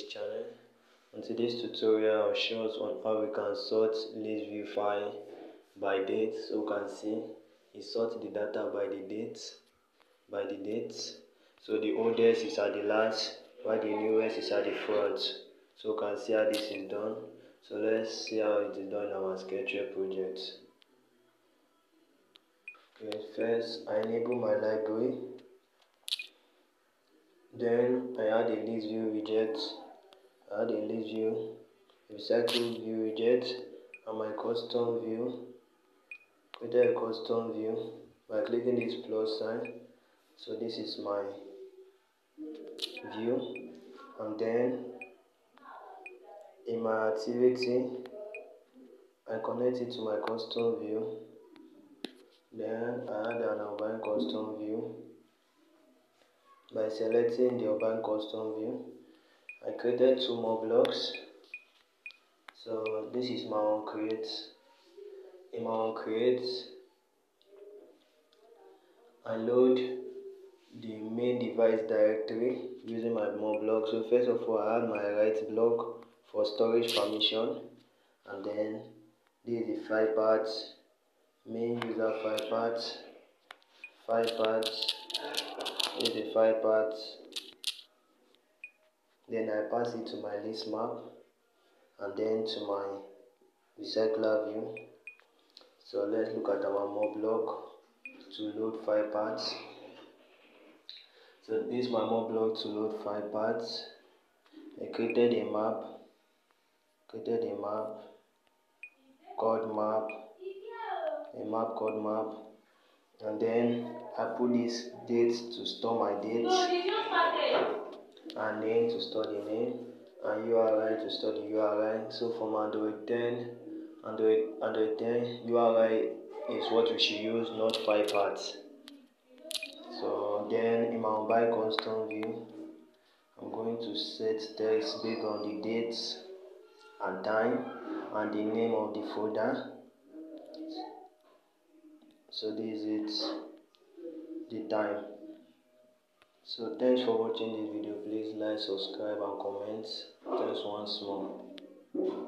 this channel. On today's tutorial I'll show us on how we can sort list view file by date. So we can see it sort the data by the date by the date. So the oldest is at the last while the newest is at the front. So we can see how this is done. So let's see how it is done in our Sketchware project. Okay first I enable my library. Then I add a list view widget, add a list view, recycle view widget, and my custom view. Create a custom view by clicking this plus sign. So this is my view, and then in my activity, I connect it to my custom view. Then I add an urban custom view by selecting the urban custom view I created two more blocks. So this is my onCreate in my onCreate. I load the main device directory using my more block so first of all I add my right block for storage permission. And then this is the file path main user file path file path is the path then I pass it to my list map and then to my recycler view so let's look at our more block to load file paths. so this is my more block to load file paths. I created a map created a map called map a map called map and then I put this date to store my date and name to store the name and URI to store the URI so from Android 10 Android Android 10 URI is what we should use not file paths so then in my by custom view I'm going to set text based on the dates and time and the name of the folder. So this is the time so thanks for watching this video. Please like subscribe and comment. Thanks once more